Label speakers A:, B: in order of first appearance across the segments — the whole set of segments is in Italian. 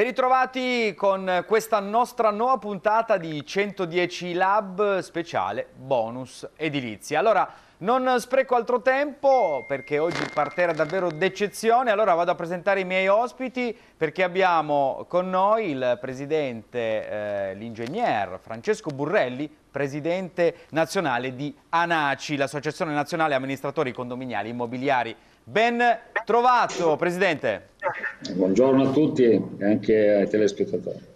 A: Ben ritrovati con questa nostra nuova puntata di 110 Lab speciale bonus edilizia. Allora, non spreco altro tempo perché oggi il parterre è davvero d'eccezione, allora vado a presentare i miei ospiti perché abbiamo con noi il presidente, eh, l'ingegner Francesco Burrelli, presidente nazionale di ANACI, l'Associazione Nazionale Amministratori Condominiali Immobiliari. Ben trovato, presidente.
B: Buongiorno a tutti e anche ai telespettatori.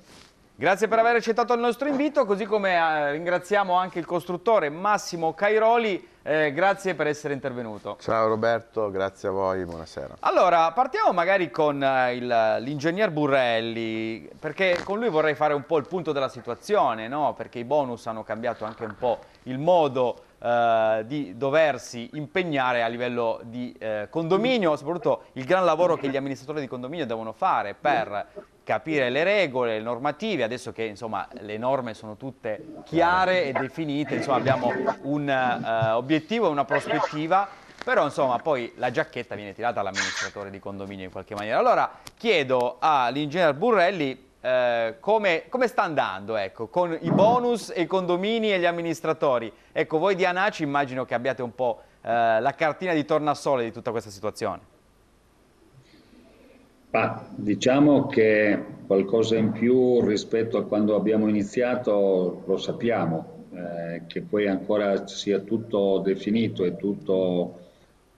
A: Grazie per aver accettato il nostro invito, così come eh, ringraziamo anche il costruttore Massimo Cairoli, eh, grazie per essere intervenuto.
C: Ciao Roberto, grazie a voi, buonasera.
A: Allora, partiamo magari con eh, l'ingegner Burrelli, perché con lui vorrei fare un po' il punto della situazione, no? perché i bonus hanno cambiato anche un po' il modo eh, di doversi impegnare a livello di eh, condominio, soprattutto il gran lavoro che gli amministratori di condominio devono fare per capire le regole, le normative, adesso che insomma, le norme sono tutte chiare e definite, insomma, abbiamo un uh, obiettivo e una prospettiva, però insomma poi la giacchetta viene tirata all'amministratore di condominio in qualche maniera. Allora chiedo all'ingegner Burrelli eh, come, come, sta andando ecco, con i bonus e i condomini e gli amministratori. Ecco, voi di Anaci immagino che abbiate un po' eh, la cartina di tornasole di tutta questa situazione.
B: Ah, diciamo che qualcosa in più rispetto a quando abbiamo iniziato lo sappiamo, eh, che poi ancora sia tutto definito e tutto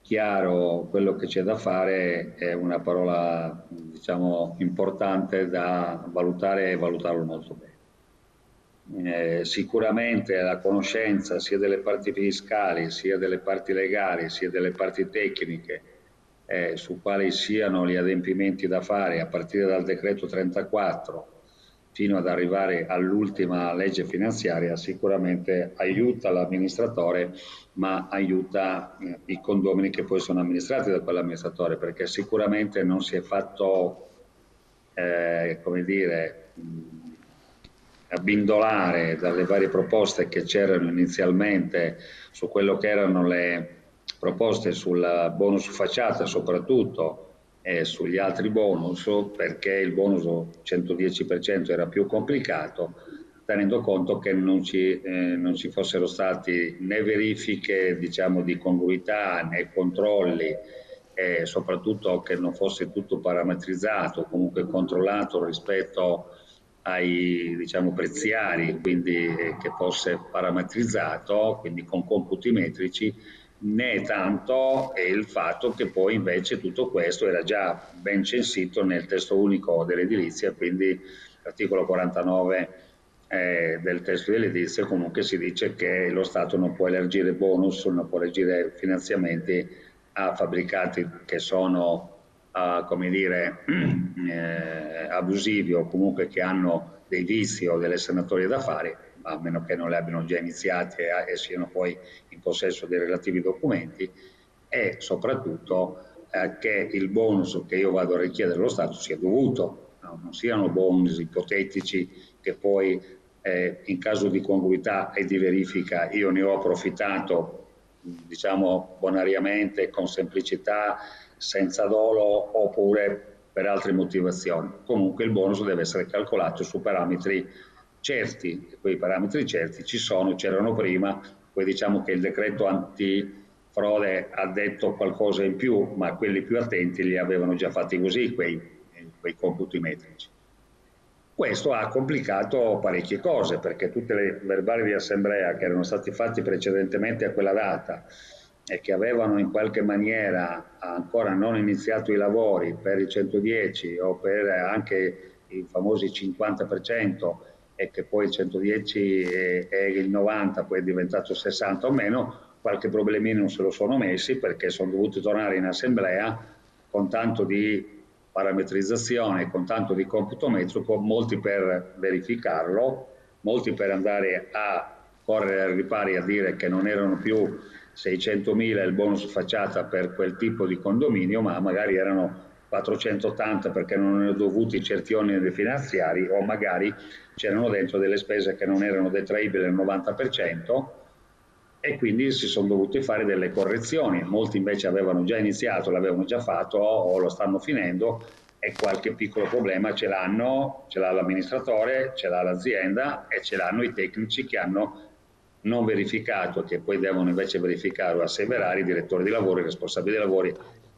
B: chiaro quello che c'è da fare è una parola diciamo, importante da valutare e valutarlo molto bene. Eh, sicuramente la conoscenza sia delle parti fiscali, sia delle parti legali, sia delle parti tecniche eh, su quali siano gli adempimenti da fare a partire dal decreto 34 fino ad arrivare all'ultima legge finanziaria sicuramente aiuta l'amministratore ma aiuta eh, i condomini che poi sono amministrati da quell'amministratore perché sicuramente non si è fatto eh, come dire mh, abbindolare dalle varie proposte che c'erano inizialmente su quello che erano le proposte sul bonus facciata soprattutto e sugli altri bonus perché il bonus 110% era più complicato tenendo conto che non ci, eh, non ci fossero stati né verifiche diciamo, di congruità né controlli e soprattutto che non fosse tutto parametrizzato, comunque controllato rispetto ai diciamo, preziari, quindi eh, che fosse parametrizzato, quindi con computi metrici né tanto il fatto che poi invece tutto questo era già ben censito nel testo unico dell'edilizia, quindi l'articolo 49 eh, del testo dell'edilizia comunque si dice che lo Stato non può elargire bonus, non può elargire finanziamenti a fabbricati che sono uh, come dire, eh, abusivi o comunque che hanno dei vizi o delle sanatorie da fare a meno che non le abbiano già iniziate e, siano poi in possesso dei relativi documenti, e soprattutto eh, che il bonus che io vado a richiedere allo Stato sia dovuto, no? non siano bonus ipotetici che poi eh, in caso di congruità e di verifica io ne ho approfittato diciamo bonariamente, con semplicità, senza dolo oppure per altre motivazioni. Comunque il bonus deve essere calcolato su parametri certi, quei parametri certi ci sono, c'erano prima, poi diciamo che il decreto antifrode ha detto qualcosa in più, ma quelli più attenti li avevano già fatti così quei, quei computi metrici. Questo ha complicato parecchie cose perché tutte le verbali di assemblea che erano stati fatti precedentemente a quella data e che avevano in qualche maniera ancora non iniziato i lavori per il 110 o per anche i famosi 50% e che poi il 110 è, il 90, poi è diventato 60 o meno, qualche problemino se lo sono messi perché sono dovuti tornare in assemblea con tanto di parametrizzazione, con tanto di computo metrico, molti per verificarlo, molti per andare a correre al ripari a dire che non erano più 600.000 il bonus facciata per quel tipo di condominio, ma magari erano 480 perché non erano dovuti certi oneri finanziari o magari c'erano dentro delle spese che non erano detraibili al 90% e quindi si sono dovuti fare delle correzioni. Molti invece avevano già iniziato, l'avevano già fatto o lo stanno finendo e qualche piccolo problema ce l'hanno, ce l'ha l'amministratore, ce l'ha l'azienda e ce l'hanno i tecnici che hanno non verificato, che poi devono invece verificare o asseverare i direttori di lavoro, i responsabili dei lavori,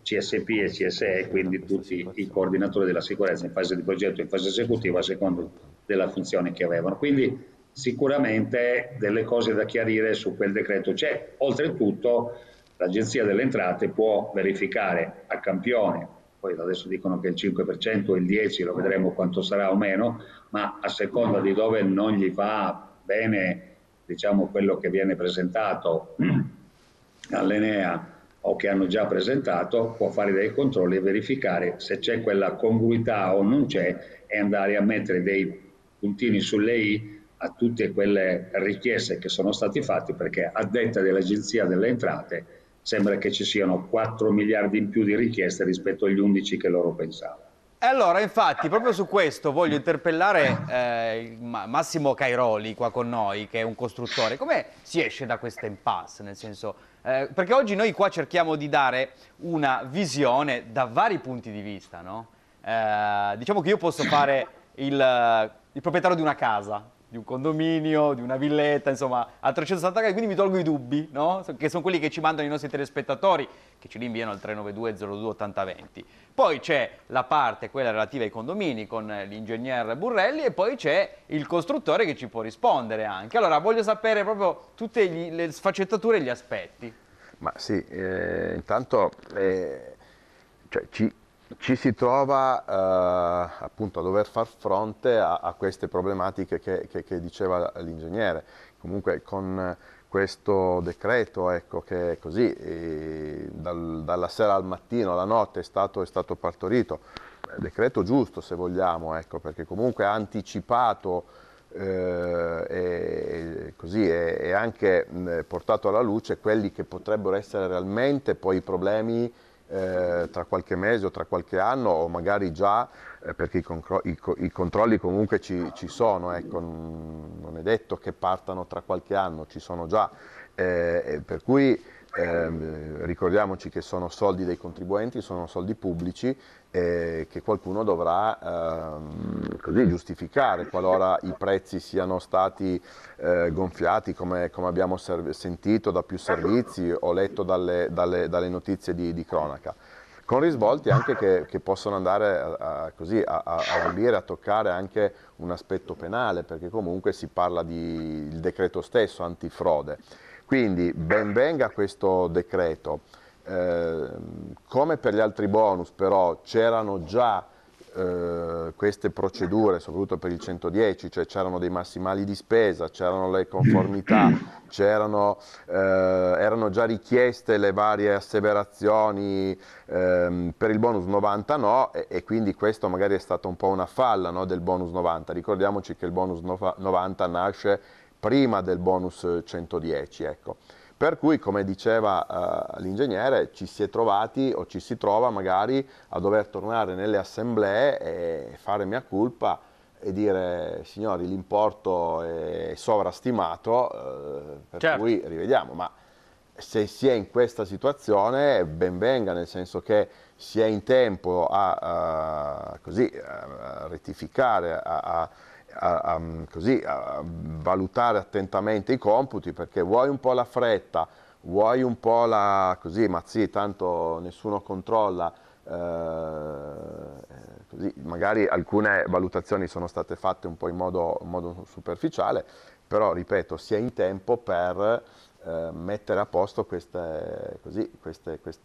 B: CSP e CSE, quindi tutti i coordinatori della sicurezza in fase di progetto e in fase esecutiva a secondo della funzione che avevano. Quindi sicuramente delle cose da chiarire su quel decreto c'è. Oltretutto l'Agenzia delle Entrate può verificare a campione, poi adesso dicono che il 5% o il 10% lo vedremo quanto sarà o meno, ma a seconda di dove non gli va bene diciamo quello che viene presentato all'Enea o che hanno già presentato, può fare dei controlli e verificare se c'è quella congruità o non c'è e andare a mettere dei puntini sulle i a tutte quelle richieste che sono state fatte perché a detta dell'Agenzia delle Entrate sembra che ci siano 4 miliardi in più di richieste rispetto agli 11 che loro pensavano.
A: E allora, infatti, proprio su questo voglio interpellare eh, Massimo Cairoli qua con noi, che è un costruttore. Come si esce da questa impasse? Nel senso, eh, perché oggi noi qua cerchiamo di dare una visione da vari punti di vista, no? Eh, diciamo che io posso fare il, il proprietario di una casa, di un condominio, di una villetta, insomma, a 360 gradi, quindi mi tolgo i dubbi, no? Che sono quelli che ci mandano i nostri telespettatori, che ci rinviano al 392 02 8020. Poi c'è la parte, quella relativa ai condomini, con l'ingegner Burrelli, e poi c'è il costruttore che ci può rispondere anche. Allora, voglio sapere proprio tutte gli, le sfaccettature e gli aspetti.
C: Ma sì, eh, intanto eh, cioè, ci, ci si trova eh, appunto a dover far fronte a, a queste problematiche che, che, che diceva l'ingegnere. Comunque con questo decreto ecco, che è così, dal, dalla sera al mattino, alla notte è stato, è stato partorito, decreto giusto se vogliamo, ecco, perché comunque ha anticipato eh, e, così, anche mh, portato alla luce quelli che potrebbero essere realmente poi i problemi eh, tra qualche mese o tra qualche anno o magari già eh, perché i, i, i, controlli comunque ci, ci sono, ecco, non è detto che partano tra qualche anno, ci sono già, eh, per cui ehm, ricordiamoci che sono soldi dei contribuenti, sono soldi pubblici eh, che qualcuno dovrà ehm, così giustificare qualora i prezzi siano stati eh, gonfiati come, come abbiamo sentito da più servizi o letto dalle, dalle, dalle notizie di, di, cronaca. Con risvolti anche che, che possono andare a, a, così, a, a, a, a toccare anche un aspetto penale, perché comunque si parla del decreto stesso antifrode. Quindi ben venga questo decreto, eh, come per gli altri bonus però c'erano già eh, queste procedure, soprattutto per il 110, cioè c'erano dei massimali di spesa, c'erano le conformità, c'erano, eh, erano già richieste le varie asseverazioni ehm, per il bonus 90 no e, e, quindi questo magari è stata un po' una falla no, del bonus 90. Ricordiamoci che il bonus 90 nasce prima del bonus 110. Ecco. Per cui, come diceva uh, l'ingegnere, ci si è trovati o ci si trova magari a dover tornare nelle assemblee e fare mia colpa e dire signori l'importo è sovrastimato, uh, per certo. cui rivediamo. Ma se si è in questa situazione ben venga, nel senso che si è in tempo a, a, così, a rettificare, a, a, a, così, a valutare attentamente i computi perché vuoi un po' la fretta, vuoi un po' la così, ma sì, tanto nessuno controlla, eh, così, magari alcune valutazioni sono state fatte un po' in modo, in modo superficiale, però ripeto, si è in tempo per eh, mettere a posto queste, così, queste, queste,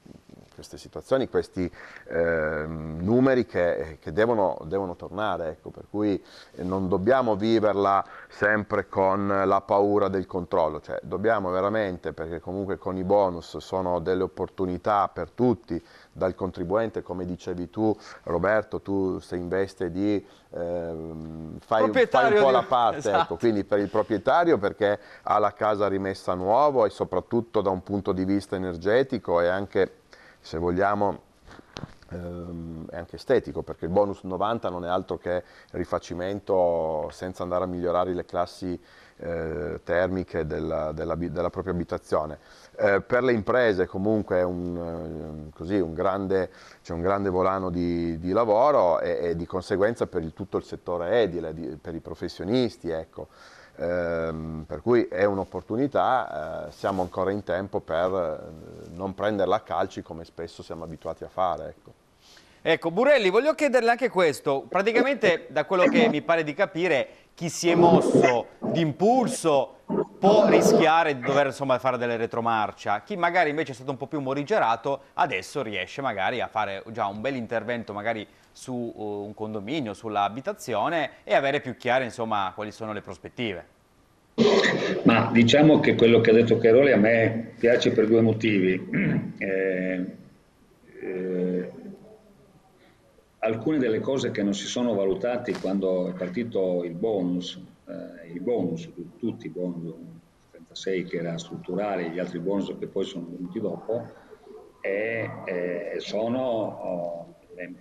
C: queste situazioni, questi eh, numeri che, che devono, devono, tornare, ecco, per cui non dobbiamo viverla sempre con la paura del controllo, cioè dobbiamo veramente, perché comunque con i bonus sono delle opportunità per tutti, dal contribuente, come dicevi tu Roberto, tu sei in veste di ehm, fai, fai, un po' di... la parte, ecco, esatto. ecco, quindi per il proprietario perché ha la casa rimessa a nuovo e soprattutto da un punto di vista energetico e anche, se vogliamo, ehm, è anche estetico perché il bonus 90 non è altro che rifacimento senza andare a migliorare le classi eh, termiche della, della, della, propria abitazione. Eh, per le imprese comunque c'è un, eh, un, grande, un grande volano di, di lavoro e, e, di conseguenza per il, tutto il settore edile, di, per i professionisti. Ecco. Ehm, per cui è un'opportunità, eh, siamo ancora in tempo per eh, non prenderla a calci come spesso siamo abituati a fare. Ecco.
A: Ecco, Burelli, voglio chiederle anche questo. Praticamente, da quello che mi pare di capire, chi si è mosso d'impulso può rischiare di dover insomma, fare delle retromarcia. Chi magari invece è stato un po' più morigerato, adesso riesce magari a fare già un bel intervento magari su uh, un condominio, sull'abitazione e avere più chiare insomma, quali sono le prospettive.
B: Ma diciamo che quello che ha detto Caroli a me piace per due motivi. Eh, eh, alcune delle cose che non si sono valutate quando è partito il bonus, eh, il bonus, tutti i bonus, 36 che era strutturale, gli altri bonus che poi sono venuti dopo, e, eh, sono oh, le,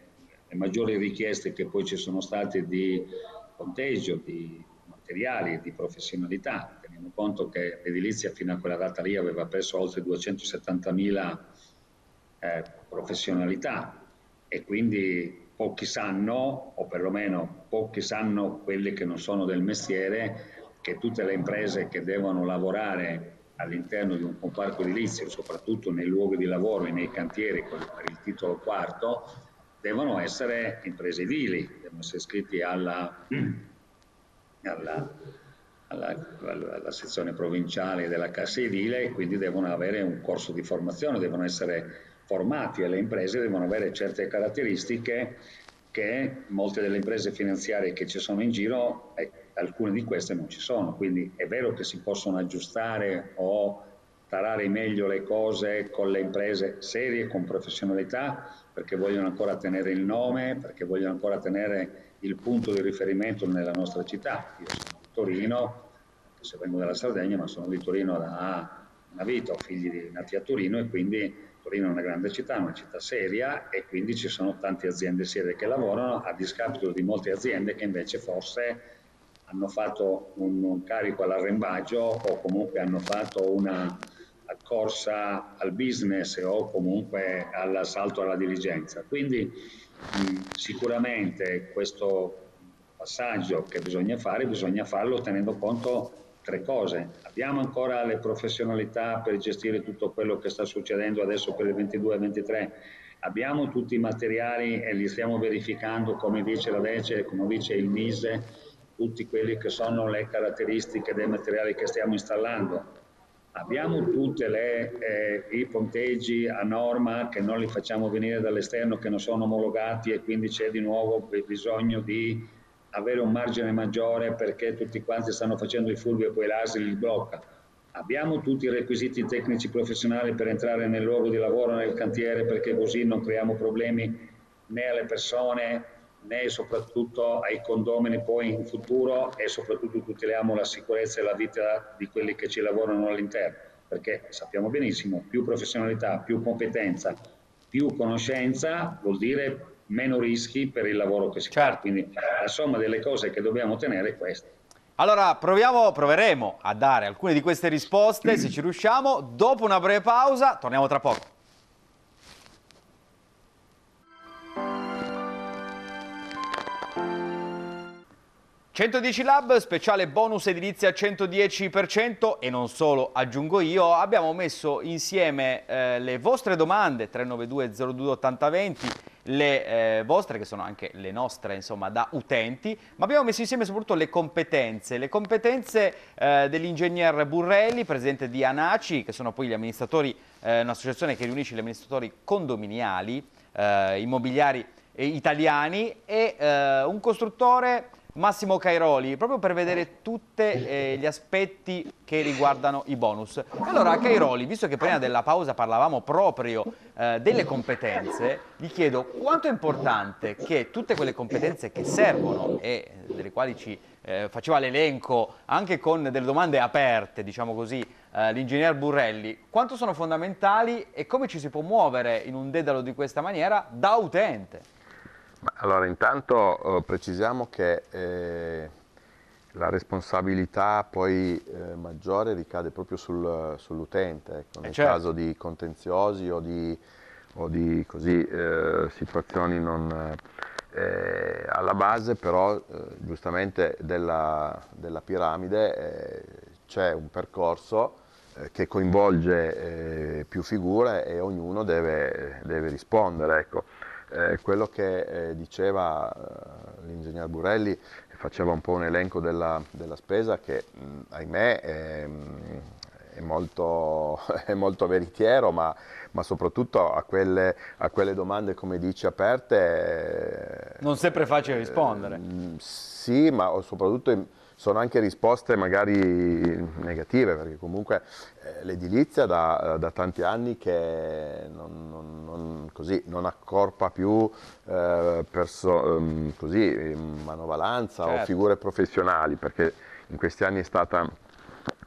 B: le, maggiori richieste che poi ci sono state di conteggio, di materiali, di professionalità. Teniamo conto che l'edilizia fino a quella data lì aveva perso oltre 270.000 eh, professionalità e quindi pochi sanno, o perlomeno pochi sanno quelli che non sono del mestiere, che tutte le imprese che devono lavorare all'interno di un comparto edilizio, soprattutto nei luoghi di lavoro e nei cantieri per il titolo quarto, devono essere imprese edili, devono essere iscritti alla, alla, alla, alla, sezione provinciale della Cassa Edile e quindi devono avere un corso di formazione, devono essere formati e le imprese devono avere certe caratteristiche che molte delle imprese finanziarie che ci sono in giro, eh, alcune di queste non ci sono, quindi è vero che si possono aggiustare o tarare meglio le cose con le imprese serie, con professionalità, perché vogliono ancora tenere il nome, perché vogliono ancora tenere il punto di riferimento nella nostra città. Io sono di Torino, se vengo dalla Sardegna, ma sono di Torino da una vita, ho figli nati a Torino e quindi Torino è una grande città, una città seria e quindi ci sono tante aziende serie che lavorano a discapito di molte aziende che invece forse hanno fatto un, un carico all'arrembaggio o comunque hanno fatto una corsa al business o comunque all'assalto alla diligenza. Quindi mh, sicuramente questo passaggio che bisogna fare, bisogna farlo tenendo conto tre cose. Abbiamo ancora le professionalità per gestire tutto quello che sta succedendo adesso per il 22 e 23. Abbiamo tutti i materiali e li stiamo verificando, come dice la legge, come dice il MISE, tutti quelli che sono le caratteristiche dei materiali che stiamo installando. Abbiamo tutti eh, i ponteggi a norma che non li facciamo venire dall'esterno, che non sono omologati e quindi c'è di nuovo bisogno di avere un margine maggiore perché tutti quanti stanno facendo i furbi e poi l'ASI li blocca. Abbiamo tutti i requisiti tecnici professionali per entrare nel luogo di lavoro, nel cantiere, perché così non creiamo problemi né alle persone né soprattutto ai condomini poi in futuro e soprattutto tuteliamo la sicurezza e la vita di quelli che ci lavorano all'interno, perché sappiamo benissimo più professionalità, più competenza, più conoscenza vuol dire meno rischi per il lavoro che si certo. fa. Quindi la somma delle cose che dobbiamo tenere è questa.
A: Allora proviamo, proveremo a dare alcune di queste risposte, se ci riusciamo. Dopo una breve pausa, torniamo tra poco. 110 Lab, speciale bonus edilizia 110% e non solo, aggiungo io, abbiamo messo insieme eh, le vostre domande 392 02 8020 le eh, vostre che sono anche le nostre insomma da utenti ma abbiamo messo insieme soprattutto le competenze le competenze eh, dell'ingegner Burrelli presidente di Anaci che sono poi gli amministratori eh, un'associazione che riunisce gli amministratori condominiali eh, immobiliari italiani e eh, un costruttore Massimo Cairoli, proprio per vedere tutti eh, gli aspetti che riguardano i bonus. Allora Cairoli, visto che prima della pausa parlavamo proprio eh, delle competenze, gli chiedo quanto è importante che tutte quelle competenze che servono e delle quali ci eh, faceva l'elenco anche con delle domande aperte, diciamo così, eh, l'ingegner Burrelli, quanto sono fondamentali e come ci si può muovere in un dedalo di questa maniera da utente?
C: Allora, intanto eh, precisiamo che eh, la responsabilità poi eh, maggiore ricade proprio sul, sull'utente, ecco, nel certo. caso di contenziosi o di, o di così, eh, situazioni non... Eh, alla base però eh, giustamente della, della piramide eh, c'è un percorso eh, che coinvolge più figure e ognuno deve, deve rispondere. Ecco. Quello che diceva l'ingegner Burelli faceva un po' un elenco della, della spesa che mh, ahimè è, è, molto, è, molto, veritiero, ma, ma soprattutto a quelle, a quelle, domande, come dici, aperte...
A: Non sempre facile rispondere.
C: Eh, sì, ma soprattutto sono anche risposte magari negative, perché comunque eh, l'edilizia da, da, tanti anni che non, non, non, così, non accorpa più eh, ehm, così, manovalanza certo. o figure professionali, perché in questi anni è stata,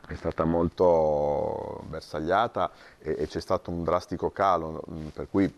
C: è stata molto bersagliata e c'è stato un drastico calo, per cui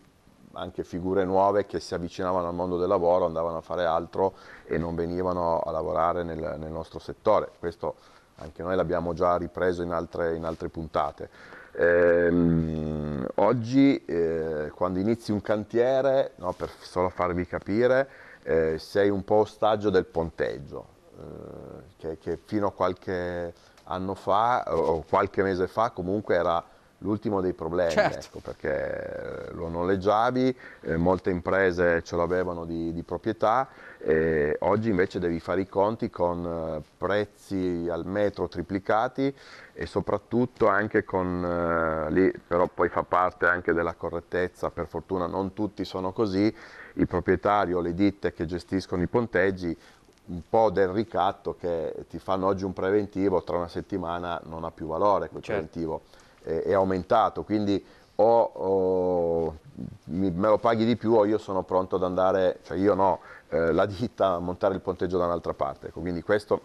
C: anche figure nuove che si avvicinavano al mondo del lavoro, andavano a fare altro e non venivano a lavorare nel, nel nostro settore. Questo anche noi l'abbiamo già ripreso in altre, in altre puntate. Ehm, oggi eh, quando inizi un cantiere, no, per solo farvi capire, eh, sei un po' ostaggio del ponteggio, eh, che, che, fino a qualche anno fa o qualche mese fa comunque era l'ultimo dei problemi, certo. ecco, perché lo noleggiavi, eh, molte imprese ce l'avevano di, di, proprietà, e oggi invece devi fare i conti con eh, prezzi al metro triplicati e soprattutto anche con, eh, lì però poi fa parte anche della correttezza, per fortuna non tutti sono così, il proprietario, le ditte che gestiscono i ponteggi un po' del ricatto che ti fanno oggi un preventivo, tra una settimana non ha più valore quel certo. preventivo è, aumentato, quindi o, o me lo paghi di più o io sono pronto ad andare, cioè io no, eh, la ditta a montare il ponteggio da un'altra parte, ecco, quindi questo,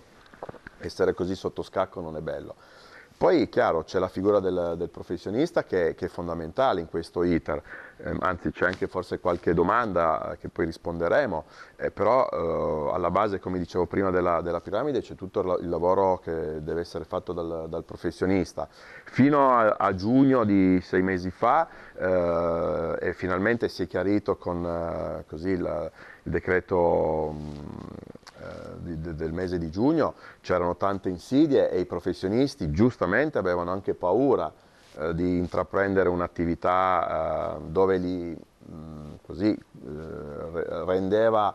C: essere così sotto scacco non è bello. Poi chiaro c'è la figura del, del professionista che, che, è fondamentale in questo iter, eh, anzi c'è anche forse qualche domanda che poi risponderemo, eh, però eh, alla base come dicevo prima della, della piramide c'è tutto il lavoro che deve essere fatto dal, dal professionista. Fino a, a, giugno di sei mesi fa eh, e finalmente si è chiarito con eh, così il, il decreto mh, eh, di, del mese di giugno c'erano tante insidie e i professionisti giustamente avevano anche paura eh, di intraprendere un'attività eh, dove li mh, così, eh, rendeva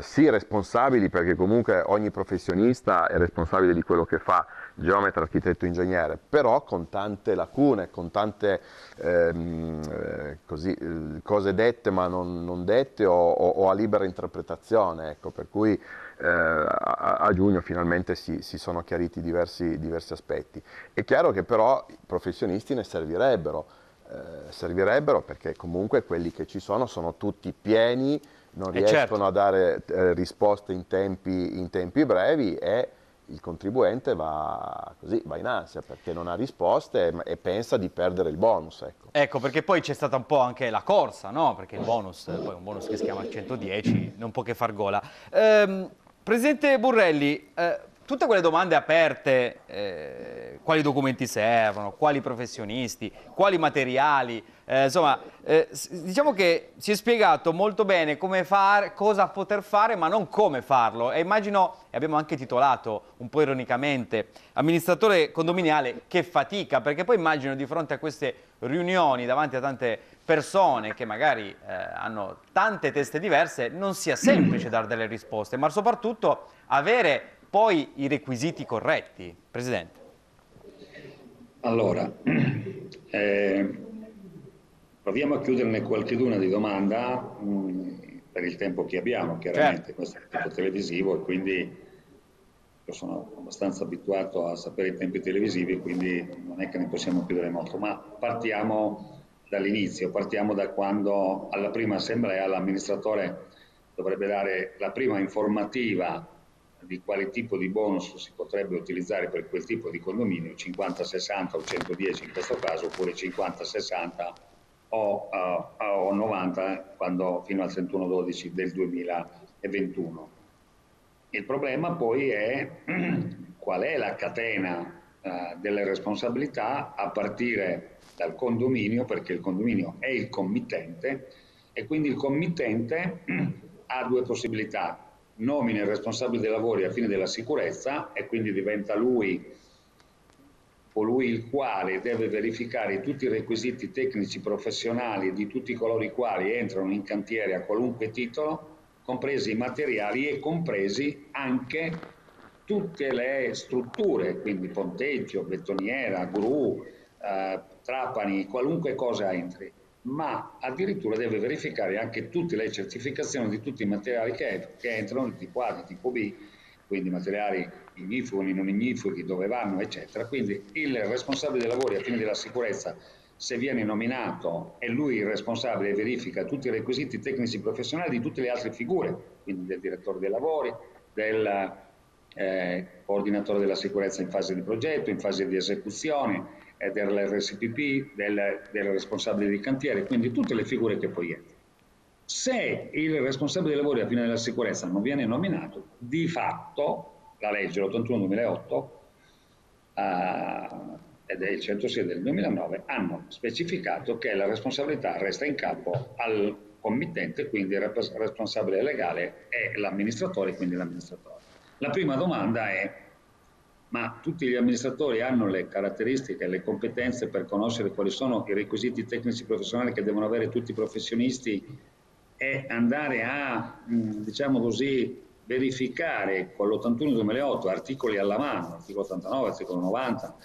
C: sì responsabili perché comunque ogni professionista è responsabile di quello che fa, geometra, architetto, ingegnere, però con tante lacune, con tante ehm, eh, così, cose dette ma non, non dette o, o, o, a libera interpretazione, ecco, per cui eh, a, a, giugno finalmente si, si sono chiariti diversi, diversi, aspetti. È chiaro che però i professionisti ne servirebbero, eh, servirebbero perché comunque quelli che ci sono sono tutti pieni, non eh, riescono certo. a dare eh, risposte in tempi, in tempi brevi e il contribuente va, così, va in ansia perché non ha risposte e, e pensa di perdere il bonus. Ecco.
A: ecco. perché poi c'è stata un po' anche la corsa, no? Perché il bonus, poi un bonus che si chiama 110, non può che far gola. Ehm, Presidente Burrelli, eh, tutte quelle domande aperte, eh, quali documenti servono, quali professionisti, quali materiali, eh, insomma, eh, diciamo che si è spiegato molto bene come fare, cosa poter fare, ma non come farlo. E immagino, e abbiamo anche titolato un po' ironicamente, amministratore condominiale che fatica, perché poi immagino di fronte a queste riunioni davanti a tante persone che magari eh, hanno tante teste diverse, non sia semplice dare delle risposte, ma soprattutto avere poi i requisiti corretti. Presidente.
B: Allora, eh, proviamo a chiuderne qualcheduna di domanda mh, mm, per il tempo che abbiamo, chiaramente certo. questo è il tempo televisivo e quindi io sono abbastanza abituato a sapere i tempi televisivi, quindi non è che ne possiamo chiudere molto, ma partiamo dall'inizio, partiamo da quando alla prima assemblea l'amministratore dovrebbe dare la prima informativa di quale tipo di bonus si potrebbe utilizzare per quel tipo di condominio, 50-60 o 110 in questo caso, oppure 50-60 o, uh, o 90 quando, fino al 31-12 del 2021. Il problema poi è qual è la catena eh, delle responsabilità a partire dal condominio, perché il condominio è il committente e quindi il committente ha due possibilità, nomina il responsabile dei lavori a fine della sicurezza e quindi diventa lui colui il quale deve verificare tutti i requisiti tecnici professionali di tutti coloro i quali entrano in cantiere a qualunque titolo, compresi i materiali e compresi anche tutte le strutture, quindi ponteggio, bettoniera, gru, eh, trapani, qualunque cosa entri ma addirittura deve verificare anche tutte le certificazioni di tutti i materiali che, che entrano di tipo A, di tipo B, quindi materiali ignifughi, non ignifughi, dove vanno, eccetera. Quindi il responsabile dei lavori a fine della sicurezza, se viene nominato, è lui il responsabile e verifica tutti i requisiti tecnici professionali di tutte le altre figure, quindi del direttore dei lavori, del eh, coordinatore della sicurezza in fase di progetto, in fase di esecuzione, dell'RSPP, del, del responsabile di cantiere, quindi tutte le figure che poi entrano. Se il responsabile dei lavori a fine della sicurezza non viene nominato, di fatto la legge, l'81-2008 uh, ed è il 106 del 2009, hanno specificato che la responsabilità resta in capo al committente, quindi il responsabile legale è l'amministratore, quindi l'amministratore. La prima domanda è ma tutti gli amministratori hanno le caratteristiche, le competenze per conoscere quali sono i requisiti tecnici professionali che devono avere tutti i professionisti e andare a, diciamo così, verificare con l'81-2008 articoli alla mano, articolo 89, articolo 90,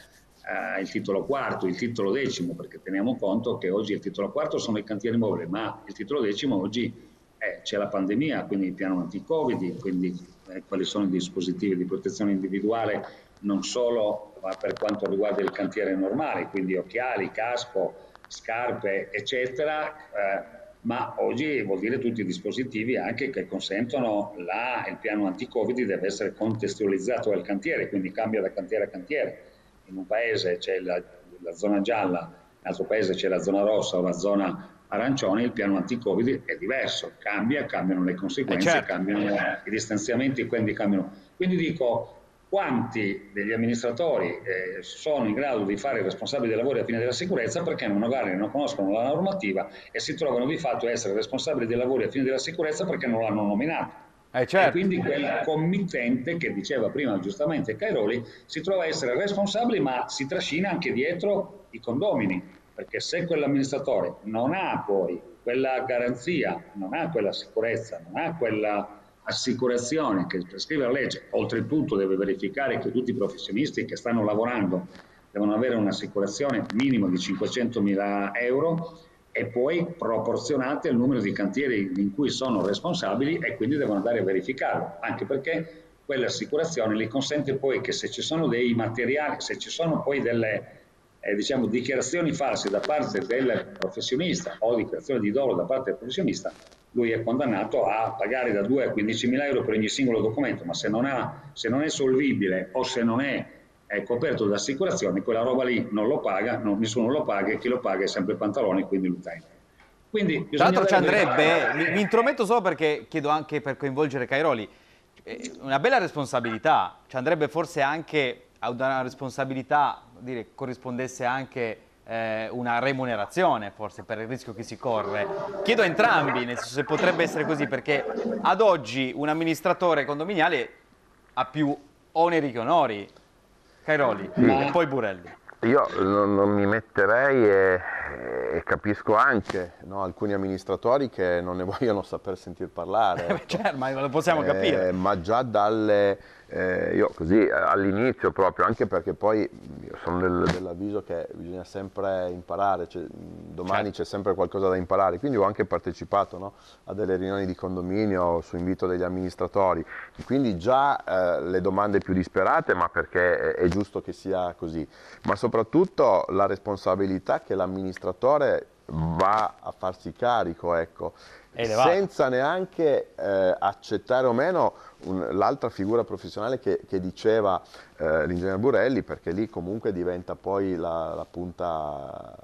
B: eh, il titolo quarto, il titolo decimo, perché teniamo conto che oggi il titolo quarto sono i cantieri mobili, ma il titolo decimo oggi eh, c'è la pandemia, quindi il piano anti-Covid, quindi eh, quali sono i dispositivi di protezione individuale non solo per quanto riguarda il cantiere normale, quindi occhiali, casco, scarpe, eccetera, eh, ma oggi vuol dire tutti i dispositivi anche che consentono la, il piano anti-Covid deve essere contestualizzato al cantiere, quindi cambia da cantiere a cantiere. In un paese c'è la, la zona gialla, in un altro paese c'è la zona rossa o la zona arancione, il piano anti-Covid è diverso, cambia, cambiano le conseguenze, eh certo. cambiano i distanziamenti, quindi cambiano. Quindi dico, quanti degli amministratori eh, sono in grado di fare i responsabili dei lavori a fine della sicurezza perché magari non conoscono la normativa e si trovano di fatto a essere responsabili dei lavori a fine della sicurezza perché non l'hanno nominato. Eh certo. E quindi quel committente che diceva prima giustamente Cairoli si trova a essere responsabile ma si trascina anche dietro i condomini perché se quell'amministratore non ha poi quella garanzia, non ha quella sicurezza, non ha quella assicurazione che prescrive la legge, oltretutto deve verificare che tutti i professionisti che stanno lavorando devono avere un'assicurazione minimo di 500 mila euro e poi proporzionate al numero di cantieri in cui sono responsabili e quindi devono andare a verificarlo, anche perché quell'assicurazione gli consente poi che se ci sono dei materiali, se ci sono poi delle eh, diciamo, dichiarazioni false da parte del professionista o dichiarazioni di dolo da parte del professionista, lui è condannato a pagare da 2 a 15 mila euro per ogni singolo documento, ma se non, ha, se non è solvibile o se non è, è coperto da assicurazione, quella roba lì non lo paga, non, nessuno lo paga e chi lo paga è sempre il pantalone, quindi l'utente.
A: Quindi, Tra l'altro ci andrebbe, mi, mi intrometto solo perché chiedo anche per coinvolgere Cairoli, eh, una bella responsabilità, ci andrebbe forse anche a una responsabilità, dire, corrispondesse anche eh, una remunerazione forse per il rischio che si corre. Chiedo a entrambi, nel senso se potrebbe essere così, perché ad oggi un amministratore condominiale ha più oneri che onori. Cairoli sì. e poi Burelli.
C: Io non, non mi metterei e, e capisco anche no, alcuni amministratori che non ne vogliono saper sentir parlare.
A: Ecco. certo, ma lo possiamo eh, capire.
C: Ma già dalle eh, io così eh, all'inizio proprio, anche perché poi sono del, dell'avviso che bisogna sempre imparare, cioè, domani certo. c'è sempre qualcosa da imparare, quindi ho anche partecipato no, a delle riunioni di condominio su invito degli amministratori, quindi già eh, le domande più disperate, ma perché è, è giusto che sia così, ma soprattutto la responsabilità che l'amministratore va a farsi carico, ecco, senza neanche eh, accettare o meno l'altra figura professionale che, che diceva eh, l'ingegner Burelli, perché lì comunque diventa poi la, la punta,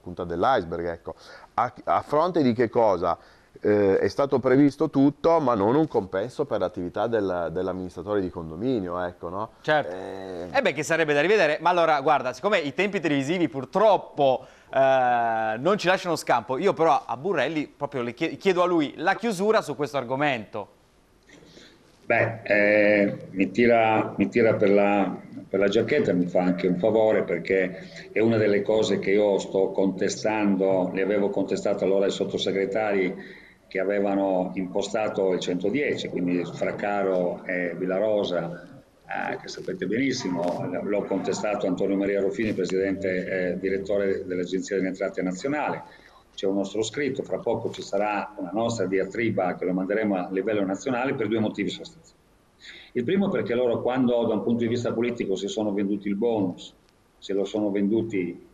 C: punta dell'iceberg. Ecco. A, a, fronte di che cosa? eh, è stato previsto tutto, ma non un compenso per l'attività del, dell'amministratore di condominio, ecco, no?
A: Certo. Eh... eh... beh, che sarebbe da rivedere, ma allora, guarda, siccome i tempi televisivi purtroppo eh, non ci lasciano scampo, io però a Burrelli proprio le chiedo a lui la chiusura su questo argomento.
B: Beh, eh, mi tira, mi tira per, la, per, la, giacchetta, mi fa anche un favore perché è una delle cose che io sto contestando, le avevo contestato allora ai sottosegretari che avevano impostato il 110, quindi Fraccaro e Villarosa, eh, che sapete benissimo, l'ho contestato Antonio Maria Ruffini, presidente eh, direttore dell'Agenzia delle Entrate Nazionale. C'è un nostro scritto, fra poco ci sarà una nostra diatriba che lo manderemo a livello nazionale per due motivi sostanziali. Il primo perché loro quando da un punto di vista politico si sono venduti il bonus, se lo sono venduti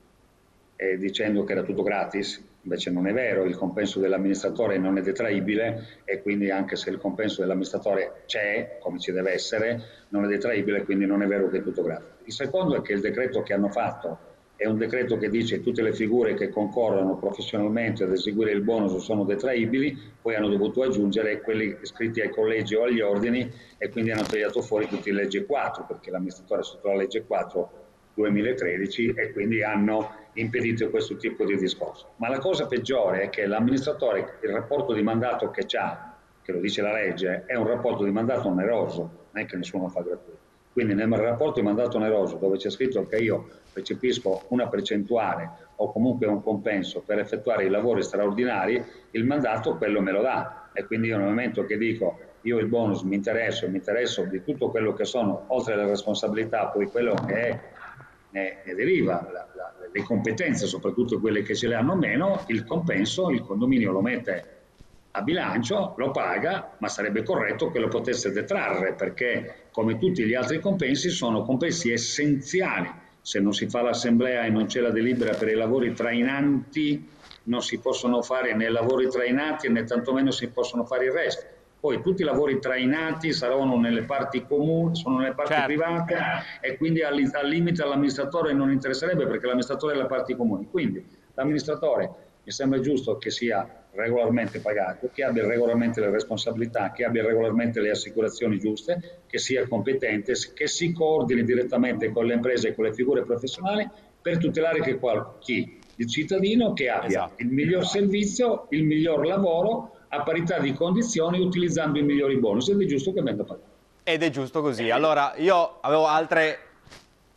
B: eh, dicendo che era tutto gratis, invece non è vero, il compenso dell'amministratore non è detraibile e quindi anche se il compenso dell'amministratore c'è, come ci deve essere, non è detraibile, quindi non è vero che è tutto gratis. Il secondo è che il decreto che hanno fatto è un decreto che dice che tutte le figure che concorrono professionalmente ad eseguire il bonus sono detraibili, poi hanno dovuto aggiungere quelli iscritti ai collegi o agli ordini e quindi hanno tagliato fuori tutti i legge 4, perché l'amministratore sotto la legge 4 2013 e quindi hanno impedito questo tipo di discorso. Ma la cosa peggiore è che l'amministratore, il rapporto di mandato che ha, che lo dice la legge, è un rapporto di mandato oneroso, non è che nessuno fa gratuito. Quindi nel rapporto di mandato oneroso dove c'è scritto che io percepisco una percentuale o comunque un compenso per effettuare i lavori straordinari, il mandato quello me lo dà. E quindi io nel momento che dico io il bonus mi interesso, mi interesso di tutto quello che sono, oltre alle responsabilità, poi quello che è ne, ne deriva la, la, le competenze, soprattutto quelle che ce le hanno meno, il compenso il condominio lo mette a bilancio, lo paga, ma sarebbe corretto che lo potesse detrarre perché come tutti gli altri compensi sono compensi essenziali. Se non si fa l'assemblea e non c'è la delibera per i lavori trainanti, non si possono fare né lavori trainati né tantomeno si possono fare il resto poi tutti i lavori trainati saranno nelle parti comuni, sono nelle parti certo. private e quindi al, al limite all'amministratore non interesserebbe perché l'amministratore è le parti comuni. Quindi l'amministratore mi sembra giusto che sia regolarmente pagato, che abbia regolarmente le responsabilità, che abbia regolarmente le assicurazioni giuste, che sia competente, che si coordini direttamente con le imprese e con le figure professionali per tutelare che qual- chi? Il cittadino che abbia esatto. il miglior servizio, il miglior lavoro a parità di condizioni utilizzando i migliori bonus ed è giusto che venga pagato.
A: Ed è giusto così. Allora, io avevo altre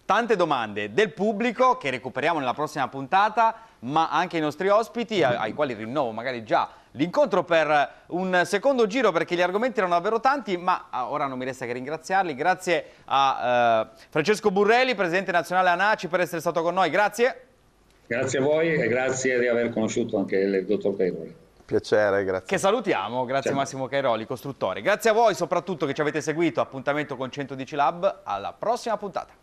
A: tante domande del pubblico che recuperiamo nella prossima puntata, ma anche i nostri ospiti, ai quali rinnovo magari già l'incontro per un secondo giro perché gli argomenti erano davvero tanti, ma ah, ora non mi resta che ringraziarli. Grazie a uh, Francesco Burrelli, Presidente Nazionale ANACI, per essere stato con noi. Grazie.
B: Grazie a voi e grazie di aver conosciuto anche il dottor Cairoli.
C: Piacere, grazie.
A: Che salutiamo, grazie Ciao. Massimo Cairoli, costruttore. Grazie a voi soprattutto che ci avete seguito, appuntamento con 110 Lab, alla prossima puntata.